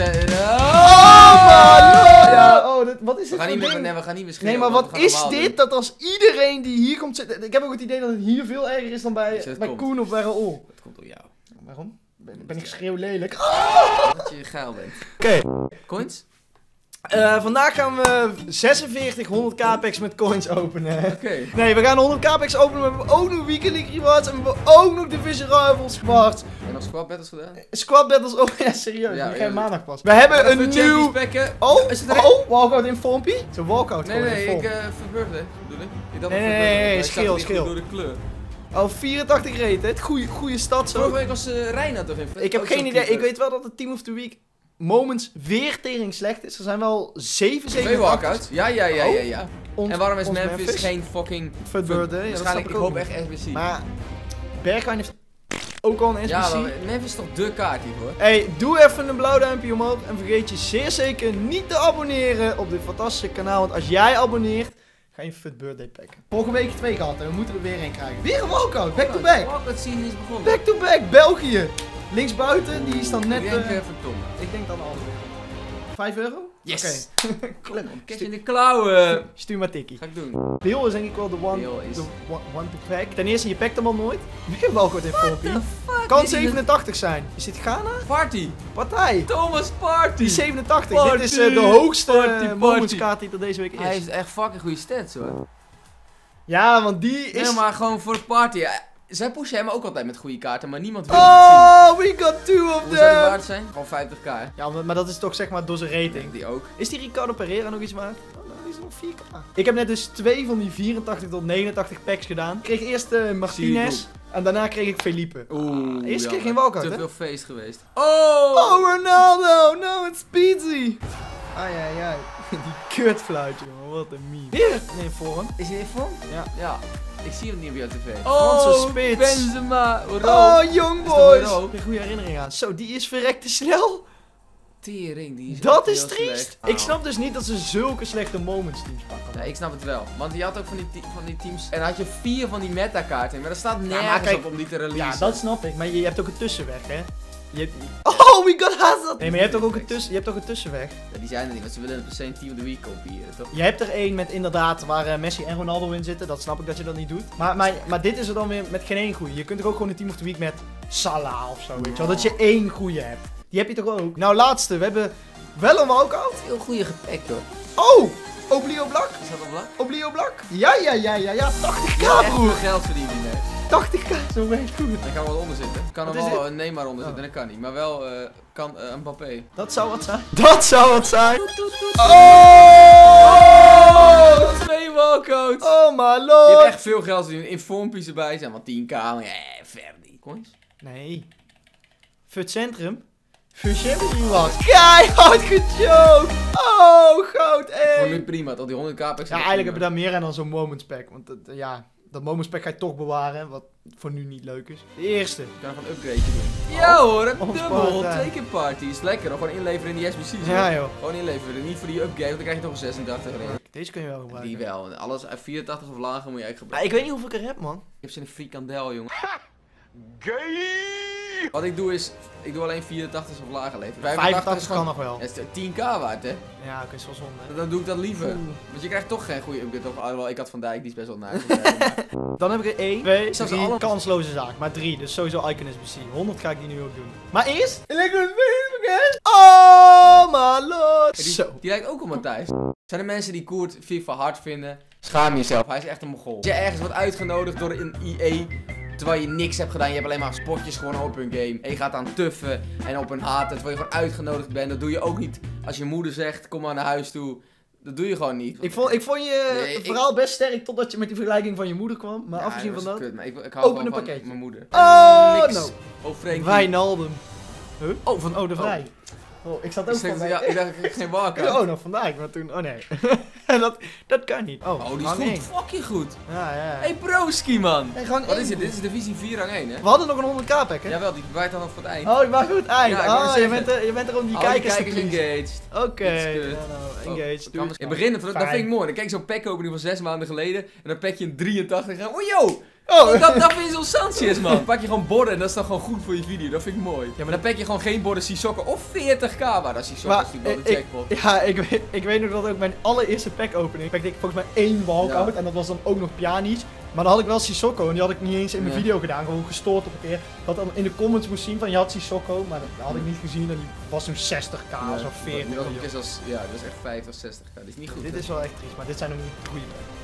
Oh, man! Ja, oh, wat is We dit gaan voor niet meer, nee, we gaan niet meer Nee, schreeuwen, maar want wat we gaan is dit? Dat als iedereen die hier komt zitten... Ik heb ook het idee dat het hier veel erger is dan bij, bij komt. Koen of bij Raoul. Dat komt door jou. Waarom? Ben, ben ik schreeuw lelijk? Dat je geil bent. Oké. Coins? Eh, vandaag gaan we 46 100 Capex met coins openen. Oké. Nee, we gaan 100 Capex openen. We hebben ook nog weekly rewards. En we hebben ook nog Division Rivals rewards. Nog squad battles gedaan? Squad battles. Oh ja, serieus. Ja, die gaan ja. maandag pas. We hebben een nieuw... Oh, Is het er oh, walkout in Fompie? Het is een walkout Nee, nee, ik, Fomp. eh, birthday bedoel ik. ik dacht Nee, nee, nee, ik schil, schil. goed Door de kleur. Oh, 84 rate, hè? Het goede, goede stad zo. Vorige week was uh, Reina toch even. Ik heb Ook geen zo'n idee. Ik weet wel dat het Team of the Week moments weer tering slecht is. Er zijn wel 7, 7 Twee walkouts. Ja, ja, ja, ja, ja. Ons- En waarom is Memphis, geen fucking... Birthday? Ja, dat Waarschijnlijk, snap ik ik ook hoop echt SBC. Maar Bergwijn heeft ook al een SBC. ja, is toch de kaart hiervoor? Hey, doe even een blauw duimpje omhoog. En vergeet je zeer zeker niet te abonneren op dit fantastische kanaal. Want als jij abonneert, ga je een Fut Birthday packen. Vorige week twee gehad en we moeten er weer een krijgen. Weer een walkout, back to back. Walkout season is begonnen. Back to back, België. Linksbuiten, die is dan net... Ik denk eh, eh, verdomme. ik denk dan alle weer. 5 euro? Yes! Oké. Cash in de klauwen! Stuur maar tikkie. Ga ik doen. Bill is denk ik wel de one, is- one, one to pack. Ten eerste, je pakt hem al nooit. Weer walkout in Fompie. fuck? Kan Dit is een 87 zijn. Is dit Ghana? Party! Partij. Thomas Party! Die 87. Party, Dit is eh, de hoogste party, eh, die er deze week Hij is. heeft echt fucking goede stats hoor. Ja, want die is... Nee, maar gewoon voor de party. Ja, Zij pushen hem ook altijd met goede kaarten, maar niemand wil het zien. Oh, we got two of them. Waard zijn? Gewoon 50k. Ja, maar, maar dat is toch zeg maar door zijn rating. die ook. Is die Ricardo Pereira nog iets waard? Die is nog 4k. Ik heb net dus twee van die 84 tot 89 packs gedaan. Ik kreeg eerst eh, Martinez en daarna kreeg ik Felipe. Oeh. Ah, eerste keer jammer. geen walkout, Te hè? veel feest geweest. Oh! Oh, Ronaldo! No, it's Speedsy! Ai, ai, ai. Die kutfluit, jongen. Wat een meme. Weer nee, voor hem. Is hij in vorm? Ja. Ja. Ik zie hem niet op jouw tv. Franse Oh, spits. Benzema. Oh, young Is dat weer boys! rood? Een goede herinnering aan. Zo, die is verrekte snel. Tering, die is Dat is triest. Ik snap dus niet dat ze zulke slechte moments teams pakken. Nee, ik snap het wel. Want je had ook van die, van die teams. En had je vier van die meta-kaarten. Maar er staat nergens kijk- op om die te releasen. Ja, dat snap ik. Maar je, je hebt ook een tussenweg, hè? Je hebt... Oh, we got Hazard! Nee, maar je hebt ook, ook een, tussen, je hebt ook een tussenweg. Ja, die zijn er niet, want ze willen per se een team of the week kopiëren, toch? Je hebt er één met inderdaad waar eh, Messi en Ronaldo in zitten. Dat snap ik dat je dat niet doet. Maar, maar, maar dit is er dan weer met geen één goeie. Je kunt er ook gewoon een team of the week met Salah of zo, weet je wel. Dat je één goeie hebt. Die heb je toch ook? Nou, laatste. We hebben wel een walkout. Veel goede gepakt, hoor. Oh! Oblio Blak. Is dat op blak? Oblio Blak. Ja, ja, ja, ja, ja. 80k, Ja, echt broer. veel geld verdienen. 80k, zo werkt goed. Dan kan wel onder zitten. Kan Wat er is wel een Neymar onder Oh. zitten, dat kan niet. Maar wel eh, kan eh, Mbappé. Dat zou wat zijn. Dat zou wat zijn. Oh! Oh! Twee walkouts! Oh my Je lord. hebt echt veel geld. In vormpies erbij zijn, want 10k. maar Ja, Verdi. Coins? Nee. Fut Centrum. Fut Centrum was. Keihard gejoke. Oh, goud. Voor nu prima, tot die 100k packs. Ja, eigenlijk heb je daar meer aan dan zo'n Moments Pack. Want dat, eh, ja, dat Moments Pack ga je toch bewaren. Wat voor nu niet leuk is. De eerste. Je kan nog een upgrade doen. Ja hoor, een dubbel. Twee keer party. Is lekker hoor. Gewoon inleveren in die SBC's. Ja, joh. Gewoon inleveren. Niet voor die upgrade, want dan krijg je toch een 86 erin. Deze kun je wel gebruiken. Die wel. Alles uit 84 of lager moet je eigenlijk gebruiken. ik weet niet hoeveel ik er heb, man. Ik heb ze in een frikandel, jongen. Wat ik doe is, ik doe alleen 84 of lager leveren. 85 is kan nog wel. dat is 10k waard, hè. Ja, oké, is wel zonde. Dan doe ik dat liever. Oeh. Want je krijgt toch geen goede upgrade. Of, alhoewel, ik had Van Dijk, die is best wel naar. Dan heb ik er 1, 2, Zelfs 3, alle- kansloze zaak. Maar 3, dus sowieso Icon SBC. 100 ga ik die nu ook doen. Maar eerst... Face Oh my lord. Die, Zo. die lijkt ook op Matthijs. Zijn er mensen die Koert FIFA hard vinden? Schaam jezelf, hij is echt een mogol. Als je ergens wordt uitgenodigd door een EA, terwijl je niks hebt gedaan, je hebt alleen maar spotjes gewonnen op een game. En je gaat aan tuffen en op een haat, terwijl je gewoon uitgenodigd bent. Dat doe je ook niet als je moeder zegt, kom maar naar huis toe. Dat doe je gewoon niet. Ik vond, ik vond je Nee, ik- verhaal best sterk totdat je met die vergelijking van je moeder kwam. Maar Ja, afgezien dat van dat... kut, maar ik, ik hou Open gewoon een van pakketje. mijn moeder. Oh, Niks. no. Oh. Wijnaldum. Huh? Oh, van Oh de Vrij. Oh, ik zat ook Ik, zeg, van ja, ik dacht, ik geen walkout. Oh, nog vandaag, maar toen... Oh nee. dat, dat kan niet. Oh, Oh, die is goed. Fucking goed. Ja, ja. Hey, broski, man. Hey, Wat één. is dit? Dit is divisie 4 rang 1, hè? We hadden nog een 100k pack, hè? Jawel, die bewaart dan nog voor het eind. Oh, was goed eind. Ja, oh, je bent, er, je bent er om die die kijkers, kijkers te pleasen. engaged. Oké, ja, nou, Oh, engaged. kan- In het begin, dat, vind ik mooi. Dan kijk zo'n pack opening van 6 maanden geleden. En dan pack je een 83 en oh yo! Oh, Dat, dat vind je zo Sanchez, man. Dan pak je gewoon borden en dat is dan gewoon goed voor je video. Dat vind ik mooi. Ja, maar dan pak je gewoon geen borden Sissoko of 40k. Maar dat is Sissoko Maar, natuurlijk wel de ik- jackpot. Ja, ik weet, ik weet nog dat ook mijn allereerste pack opening. pakte ik volgens mij één walkout Ja. en dat was dan ook nog Pjanic. Maar dan had ik wel Sissoko en die had ik niet eens in mijn video gedaan. Gewoon gestoord op een keer. Dat dan in de comments moest zien van je had Sissoko, maar dat had ik niet gezien en die was toen 60k Ja, of 40. nu was of het zo. best als, ja, dat is echt 50 of 60k. Dat is niet goed. Dit hè? is wel echt triest, maar dit zijn nog niet de goede packs.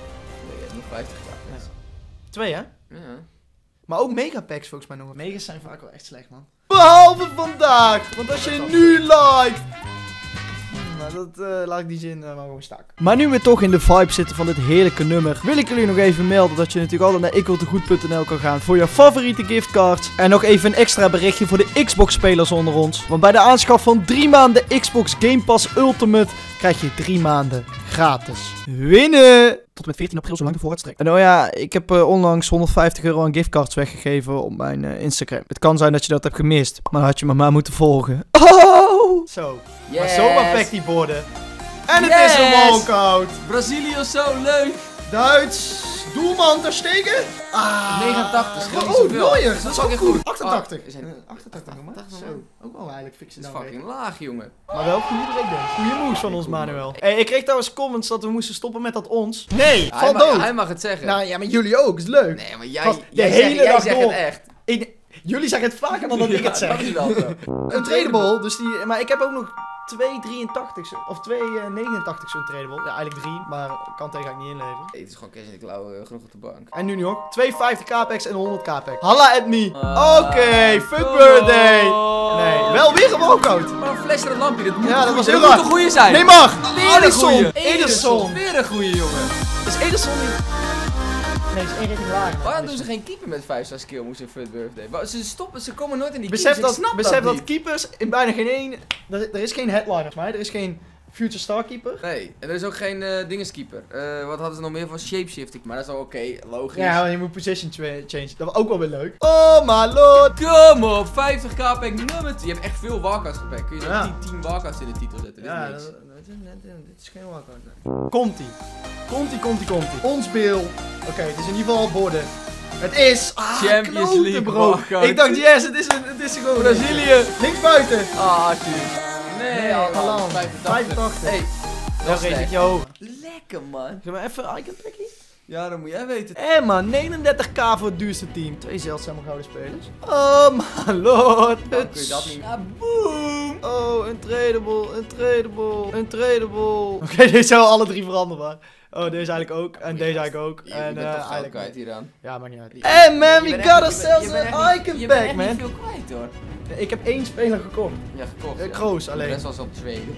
Nee, nog 50k. Twee hè? Ja. Maar ook megapacks volgens mij nog. Megas zijn vaak wel echt slecht man. Behalve vandaag, want als je nu liked... Maar dat eh, laat ik die zin eh, maar gewoon staan. Maar nu we toch in de vibe zitten van dit heerlijke nummer, wil ik jullie nog even melden dat je natuurlijk altijd naar ikwiltegoed.nl kan gaan voor je favoriete giftcards. En nog even een extra berichtje voor de Xbox-spelers onder ons. Want bij de aanschaf van drie maanden Xbox Game Pass Ultimate krijg je drie maanden gratis. Winnen! Tot met 14 april, zolang de voorraad strekt. En oh ja, ik heb eh, onlangs 150 euro aan giftcards weggegeven op mijn eh, Instagram. Het kan zijn dat je dat hebt gemist, maar dan had je me maar moeten volgen. Oh! Zo. Maar zomaar pack die borden. En het is een walkout. Brazilië of zo, leuk. Duits. Doelman ter stegen. Ah. 89, scheelt niet Oh. Neuer. Dat is is ook goed. goed. 88. Ah, is het- Eh, 88 nog maar. 88 Zo. Ook wel eigenlijk fix Dat is nou fucking laag, jongen. Maar wel goede breakdance. Goede moves van ons, Manuel. Hey, ik kreeg trouwens comments dat we moesten stoppen met dat ons. Nee, Hij val mag, dood. hij mag het zeggen. Nou ja, maar jullie ook. Is leuk. nee, maar jij, Gast, de jij, hele zegt, jij dag zegt door. het echt. Ik- jullie zeggen het vaker dan dat ik het zeg. Dat is wel zo. Een tradable, dus die, maar ik heb ook nog twee 83 of twee eh, 89 een tradable. Ja, eigenlijk drie, maar kan tegen ik niet inleveren. Nee, het is gewoon cash ik klauw eh, genoeg op de bank. En nu nog twee 50k packs en een 100k pack. Halla at me. Ah, Oké, fun come birthday. Nee, wel weer een walkout. Maar een fles en een lampje, dat moet, Ja, dat was heel dat moet een goeie zijn. Nee, mag. Weer een goeie. Ederson. Weer een goeie, jongen. Is Ederson niet... Nee, is één rating lager. Waarom doen ze geen keeper met 5 star skill moest in Fun Birthday? Ze stoppen, ze komen nooit in die Besef keepers, dat, besef dat keepers in bijna geen één... Er, er is geen headliner mij, er is geen future star keeper. Nee, en er is ook geen eh dingeskeeper. Eh wat hadden ze nog meer van shapeshifting? Maar dat is wel oké, logisch. Ja, maar je moet position change. Dat was ook wel weer leuk. Oh my lord. Kom op, 50k pack nummer 2. Je hebt echt veel walkouts gepakt. Kun je Ja. 10, 10 walkouts in de titel zetten? Dit Ja, is dat, niks. dat is dit geen walkout. Komt-ie. Komt-ie, komt-ie, komt-ie. Ons Bill. Oké, het is in ieder geval borden. Het is... Ah, Champions League bro. Ik dacht, yes, het is, een, het is gewoon... Brazilië. Links buiten. Ah, tuurlijk. Nee, Nee, Haaland, Haaland. 85. 85. Hey, Dat ik, slecht. yo. Lekker, man. Geef maar even een icon packie. Ja, dat moet jij weten. Hé man, 39k voor het duurste team. Twee zeldzame gouden spelers. Oh my lord. Dan Het kun je dat niet. Ja, boom. Oh, een tradable, een tradable, een tradable. Oké, deze zijn alle drie veranderbaar. Oh, deze eigenlijk ook. En deze eigenlijk ook. Je En bent eh eigenlijk kwijt hieraan. Ja, maakt niet uit. Je- Hey man, je we got ourselves je an icon Je bent pack, echt man. niet veel kwijt, hoor. Ik heb één speler gekocht. Ja, gekocht. Eh, ja. Kroos alleen. rest was op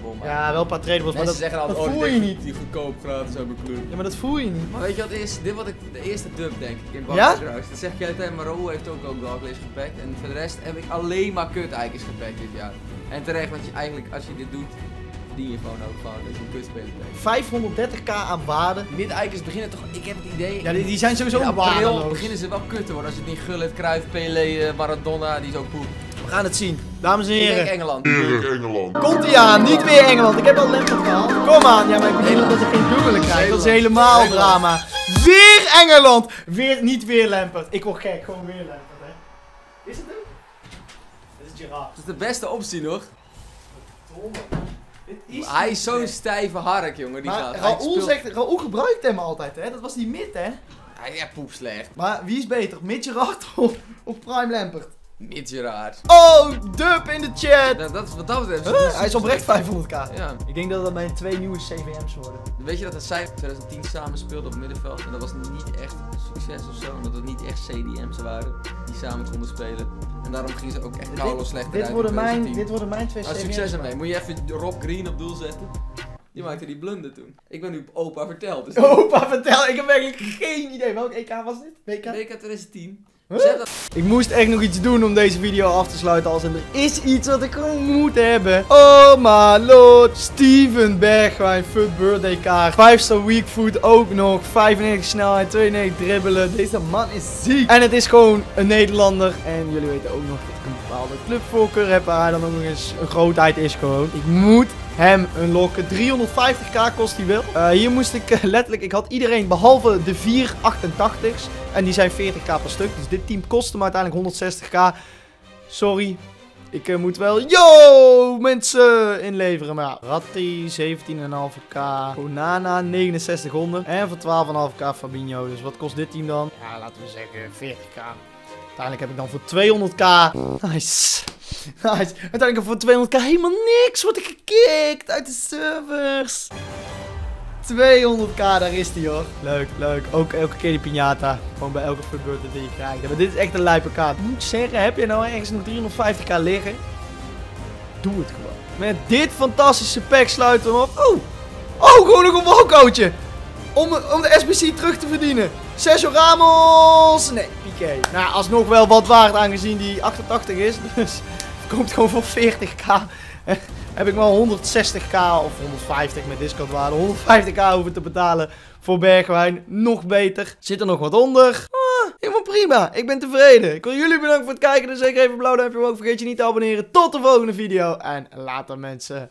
man. Ja, wel een paar tradables, maar dat, zeggen altijd, dat oh, voel die je niet. Die goedkoop gratis mijn club. Ja, maar dat voel je niet. Maar weet je wat is? Dit wat ik, de eerste dub denk ik in Ja? Dat zeg jij altijd, maar Raoul heeft ook al Goggles gepakt. En voor de rest heb ik alleen maar kut eikens gepakt dit jaar. En terecht, want je eigenlijk, als je dit doet, verdien je gewoon ook gewoon dat je een kutspeler bent. 530k aan waarde. Mid eikens beginnen toch, ik heb het idee. Ja, die, die zijn sowieso waardeloos. beginnen ze wel kut te worden. Als je het niet Gullit, Cruijff, Pelé, eh, Maradona, die is ook poep. We gaan het zien. Dames en Ik denk heren. Engeland. Engeland. Komt ie aan, niet weer Engeland. Ik heb al Lampert gehaald. Kom aan, ja, maar ik bedoel dat ik geen dubbele krijg. Dat is helemaal drama. Weer Engeland! Weer, niet weer Lampert. Ik word gek, gewoon weer Lampert, hè. Is het hem? Dit is Gerard. Dat is de beste optie nog. Dit is Hij is zo'n stijve hark, jongen. Die Maar gaat. Raoul, speelt- zegt, Raoul gebruikt hem altijd, hè. Dat was die mid, hè. Hij ja, poep slecht. Maar wie is beter? Mid Gerard of, of Prime Lampert? Niet Gerard. Oh, Dub in de chat! Dat is wat dat betreft. Huh? Hij is oprecht 500k. Ja. Ik denk dat dat mijn twee nieuwe CVM's worden. Weet je dat hij in 2010 samen speelde op het middenveld? En dat was niet echt een succes of zo. Omdat het niet echt CDM's waren die samen konden spelen. En daarom gingen ze ook echt koude slecht Dit worden, mijn, dit worden mijn twee Nou, CVM's. succes ermee. Moet je even Rob Green op doel zetten? Die maakte die blunder toen. Ik ben nu opa verteld. Dus Opa, vertel, ik heb eigenlijk geen idee. Welk EK was dit? WK? WK 2010. Huh? Ik moest echt nog iets doen om deze video af te sluiten. Als er is iets wat ik moet hebben. Oh my lord. Steven Bergwijn, Fut Birthday kaart. 5 star weak foot ook nog. 95 snelheid, 92 dribbelen. Deze man is ziek. En het is gewoon een Nederlander. En jullie weten ook nog dat ik een bepaald bepaalde clubvoorkeur heb, waar hij dan ook nog eens een grootheid is gewoon. Ik moet hem unlocken. 350k kost hij wel. Eh, hier moest ik eh, letterlijk, ik had iedereen behalve de 488's. En die zijn 40k per stuk. Dus dit team kostte me uiteindelijk 160k. Sorry, ik eh, moet wel, yo, mensen inleveren. Maar ja, Ratti 17,5k. Onana 6900. En voor 12,5k Fabinho. Dus wat kost dit team dan? Ja, laten we zeggen 40k. Uiteindelijk heb ik dan voor 200k. Nice. Nice. Uiteindelijk heb ik voor 200k helemaal niks. Word ik gekikt uit de servers. 200k, daar is die hoor. Leuk, leuk. Ook elke keer die piñata. Gewoon bij elke fuckburger die je krijgt. Maar dit is echt een lijpe kaart. Moet zeggen, heb je nou ergens nog 350k liggen? Doe het gewoon. Met dit fantastische pack sluiten we op. Oh, oh, gewoon nog een walkoutje. Om, om de SBC terug te verdienen. Sergio Ramos. Nee, Piqué. Nou, alsnog wel wat waard aangezien die 88 is. Dus komt gewoon voor 40k. Heb ik maar 160k of 150 met discountwaarde. 150k hoeven te betalen voor Bergwijn. Nog beter. Zit er nog wat onder? Ah, helemaal prima. Ik ben tevreden. Ik wil jullie bedanken voor het kijken. Dus zeker even een blauw duimpje omhoog. Vergeet je niet te abonneren. Tot de volgende video. En later mensen.